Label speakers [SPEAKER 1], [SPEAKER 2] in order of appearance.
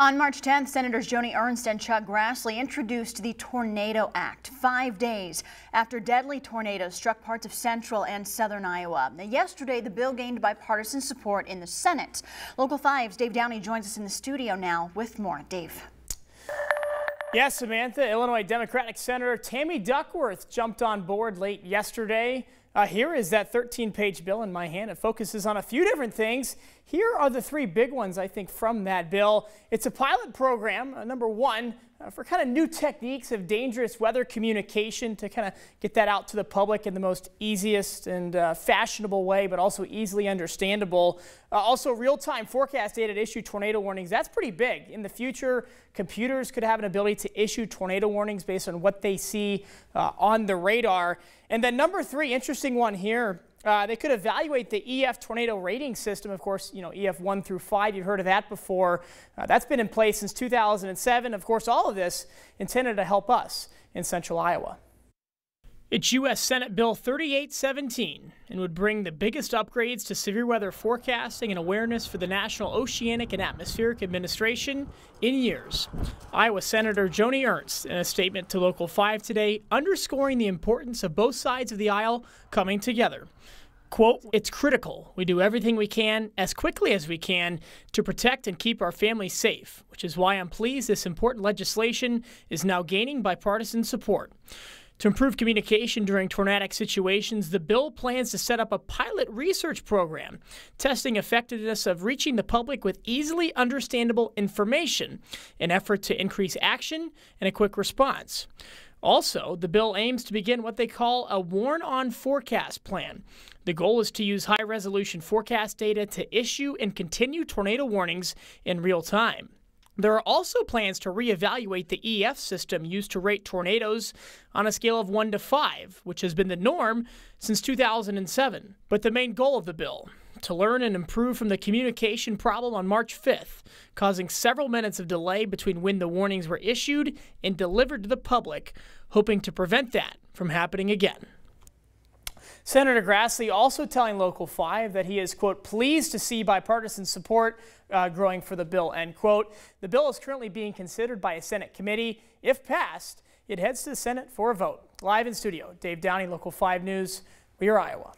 [SPEAKER 1] On March 10th, Senators Joni Ernst and Chuck Grassley introduced the Tornado Act five days after deadly tornadoes struck parts of central and southern Iowa. Now, yesterday, the bill gained bipartisan support in the Senate. Local 5's Dave Downey joins us in the studio now with more. Dave.
[SPEAKER 2] Yes, Samantha, Illinois Democratic Senator Tammy Duckworth jumped on board late yesterday. Uh, here is that 13-page bill in my hand. It focuses on a few different things. Here are the three big ones, I think, from that bill. It's a pilot program, uh, number one, uh, for kind of new techniques of dangerous weather communication to kind of get that out to the public in the most easiest and uh, fashionable way, but also easily understandable. Uh, also, real-time forecast data to issue tornado warnings. That's pretty big. In the future, computers could have an ability to issue tornado warnings based on what they see uh, on the radar. And then number three, interesting one here. Uh, they could evaluate the EF tornado rating system. Of course, you know, EF 1 through 5, you've heard of that before. Uh, that's been in place since 2007. Of course, all of this intended to help us in central Iowa. It's U.S. Senate Bill 3817 and would bring the biggest upgrades to severe weather forecasting and awareness for the National Oceanic and Atmospheric Administration in years. Iowa Senator Joni Ernst, in a statement to Local 5 today, underscoring the importance of both sides of the aisle coming together. Quote, it's critical we do everything we can as quickly as we can to protect and keep our families safe, which is why I'm pleased this important legislation is now gaining bipartisan support. To improve communication during tornadic situations, the bill plans to set up a pilot research program testing effectiveness of reaching the public with easily understandable information in effort to increase action and a quick response. Also, the bill aims to begin what they call a warn on forecast plan. The goal is to use high resolution forecast data to issue and continue tornado warnings in real time. There are also plans to reevaluate the EF system used to rate tornadoes on a scale of 1 to 5, which has been the norm since 2007. But the main goal of the bill to learn and improve from the communication problem on March 5th, causing several minutes of delay between when the warnings were issued and delivered to the public, hoping to prevent that from happening again. Senator Grassley also telling Local 5 that he is, quote, pleased to see bipartisan support uh, growing for the bill, end quote. The bill is currently being considered by a Senate committee. If passed, it heads to the Senate for a vote. Live in studio, Dave Downey, Local 5 News. We are Iowa.